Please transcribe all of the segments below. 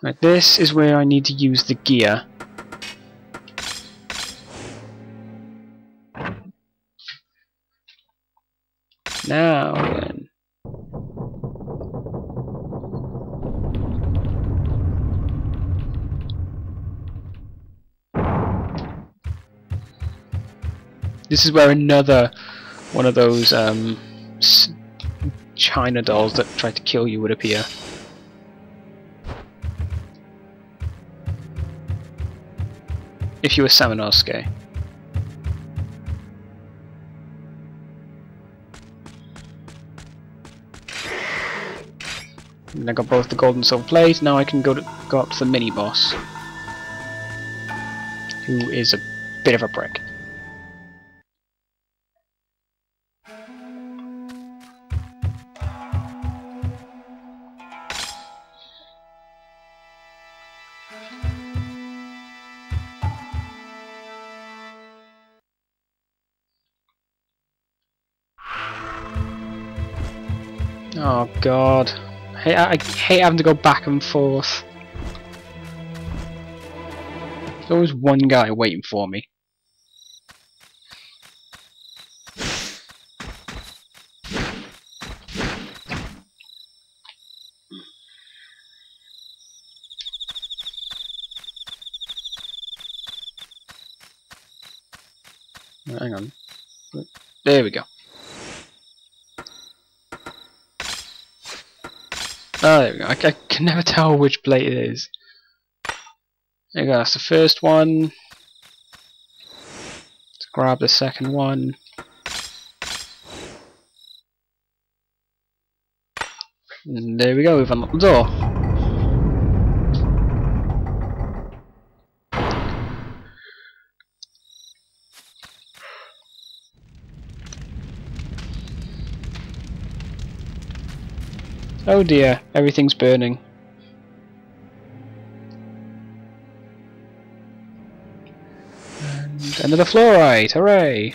Right, this is where I need to use the gear. Now then. This is where another one of those um, China dolls that tried to kill you would appear. If you were Samanosuke. I got both the gold and silver plate, now I can go to go up to the mini boss. Who is a bit of a prick. Oh god. I I hate having to go back and forth. There's always one guy waiting for me. Hang on. There we go. Oh. I, I can never tell which blade it is. There we go, that's the first one. Let's grab the second one. And there we go, we've unlocked the door. Oh dear, everything's burning. And another fluorite, hooray!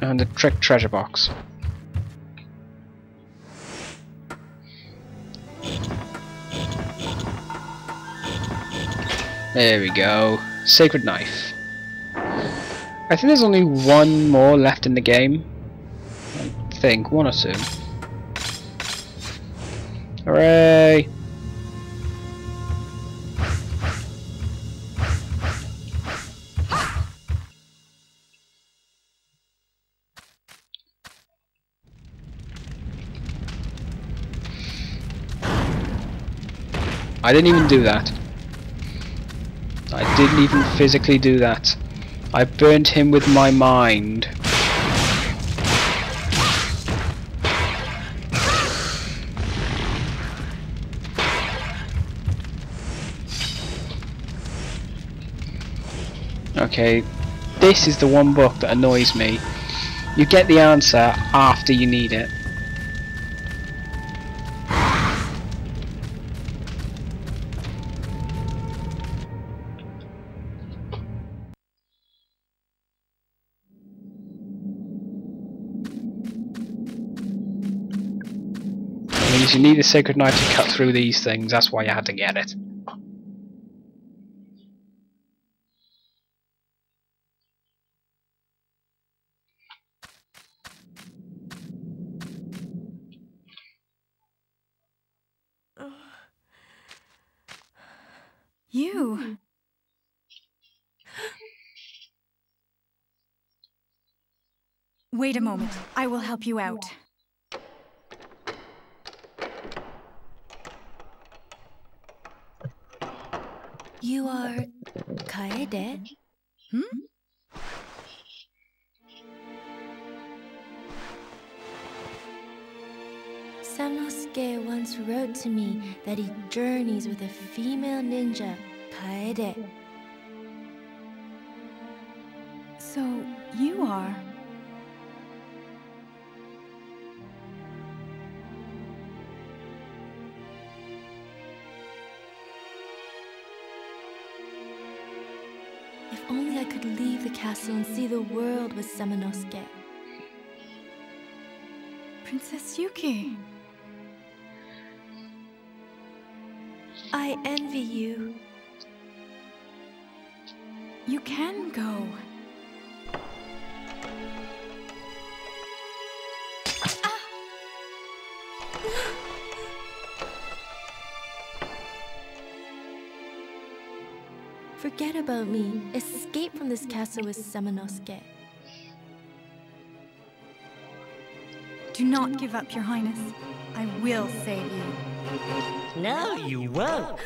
And a trick treasure box. There we go. Sacred knife. I think there's only one more left in the game. I think, one or two. Hooray! I didn't even do that. I didn't even physically do that. I burnt him with my mind. Okay, this is the one book that annoys me. You get the answer after you need it. Means you need a sacred knife to cut through these things, that's why you had to get it. You. Wait a moment. I will help you out. You are Kaede? Hmm? Samanosuke once wrote to me that he journeys with a female ninja, Kaede. So, you are... castle and see the world with Samanosuke, Princess Yuki. I envy you. You can go. Forget about me. Escape from this castle with Samanosuke. Do not give up, Your Highness. I will save you. No, you won't.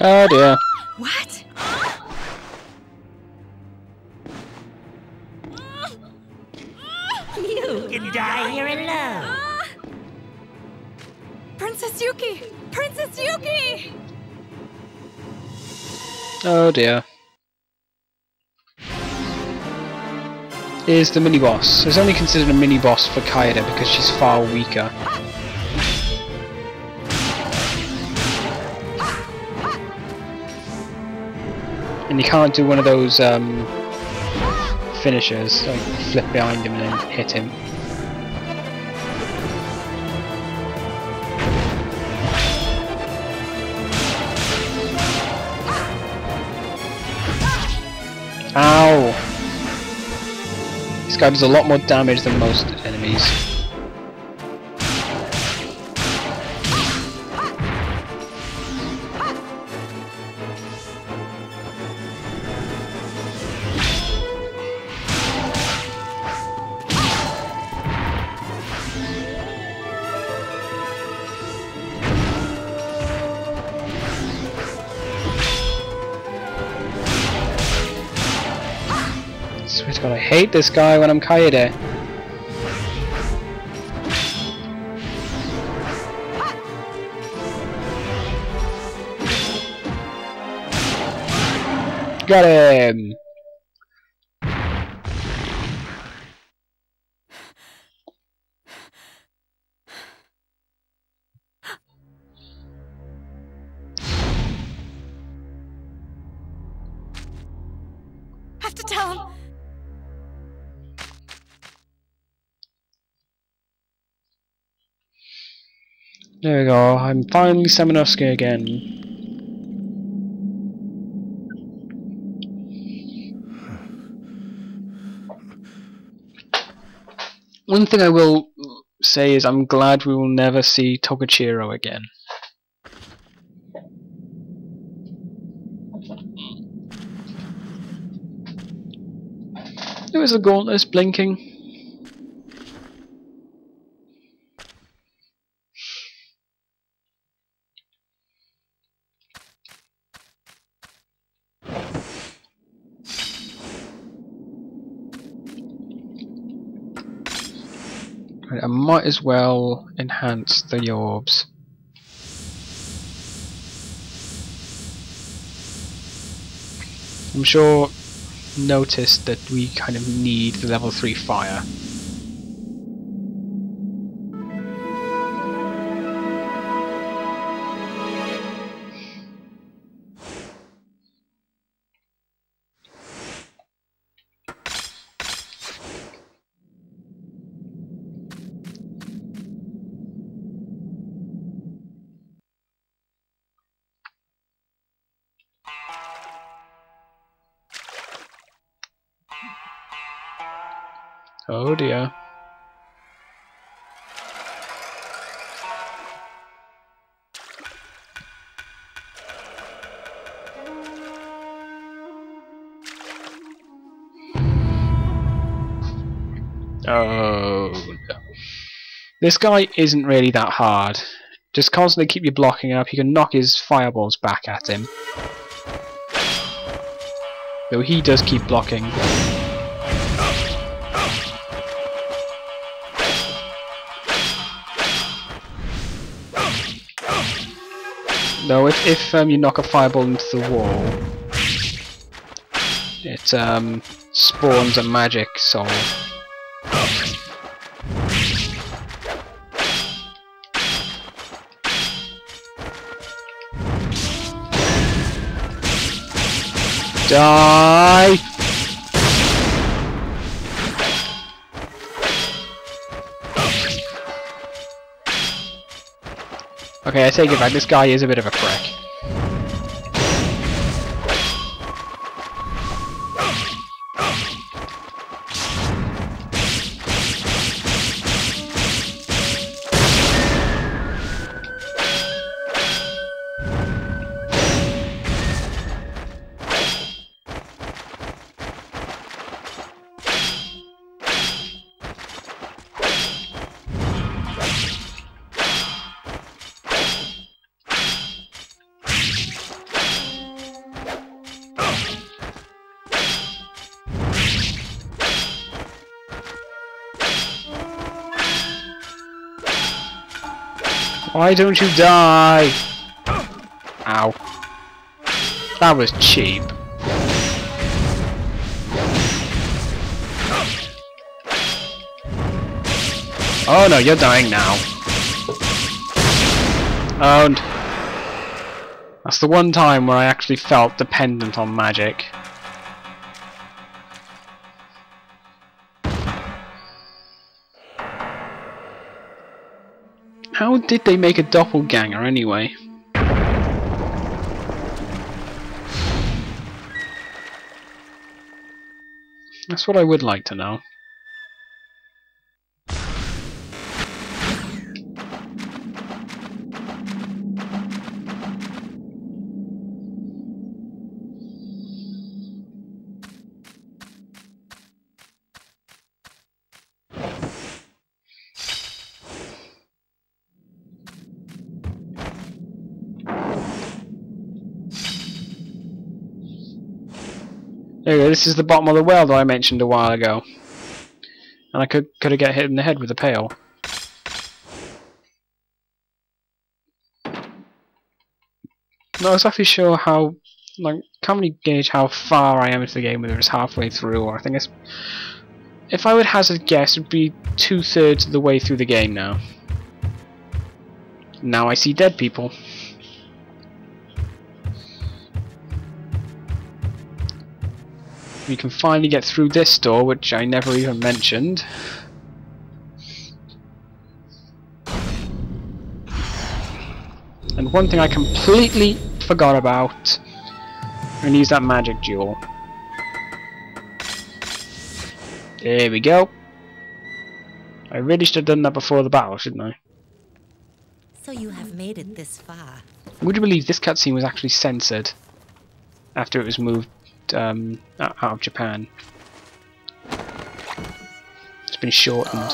Oh dear. What? You can die here alone. Princess Yuki! Princess Yuki! Oh dear. Is the mini boss. It's only considered a mini boss for Kaede because she's far weaker. And you can't do one of those um, finishers, like flip behind him and then hit him. Ow! This guy does a lot more damage than most enemies. Swear to God, I hate this guy when I'm Kaede. Got him! Have to tell him. There we go, I'm finally Samanovsky again. One thing I will say is I'm glad we will never see Tokichiro again. There was a gauntlet blinking. Right, I might as well enhance the orbs. I'm sure noticed that we kind of need the level 3 fire. Oh dear. Oh no. This guy isn't really that hard. Just constantly keep you blocking up, you can knock his fireballs back at him. Though he does keep blocking. No, if, if um, you knock a fireball into the wall, it um, spawns a magic soul. Die! Okay, I take it back. This guy is a bit of a prick. Why don't you die? Ow. That was cheap. Oh no, you're dying now. Oh, and that's the one time where I actually felt dependent on magic. How did they make a doppelganger anyway? That's what I would like to know. There go, this is the bottom of the well that I mentioned a while ago. And I could could have got hit in the head with a pail. Not exactly sure how like can't really gauge how far I am into the game, whether it's halfway through or I think it's if I would hazard guess it'd be two thirds of the way through the game now. Now I see dead people. We can finally get through this door, which I never even mentioned. And one thing I completely forgot about, I'm use that magic jewel. There we go. I really should have done that before the battle, shouldn't I? So you have made it this far. Would you believe this cutscene was actually censored after it was moved um, out of Japan? It's been shortened.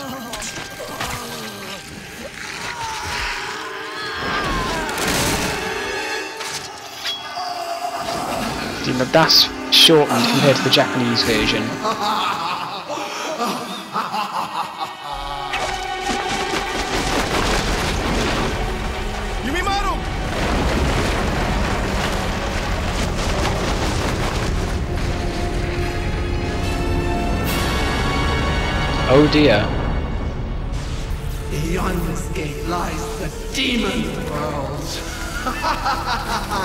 See, but that's shortened compared to the Japanese version. Oh dear. Beyond this gate lies the demon world.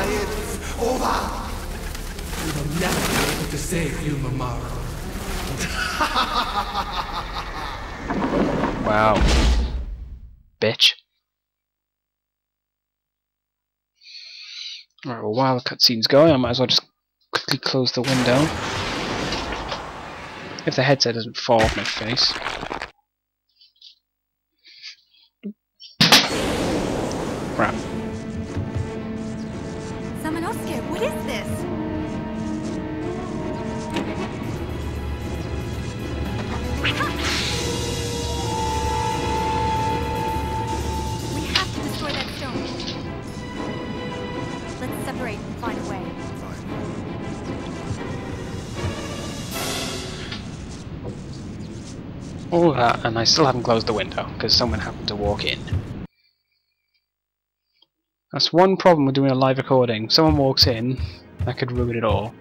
it's over. We will never be able to save you, Mamoru. Wow. Bitch. Alright, well while the cutscene's going, I might as well just quickly close the window. If the headset doesn't fall off my face. All that, and I still haven't closed the window, because someone happened to walk in. That's one problem with doing a live recording. Someone walks in, that could ruin it all.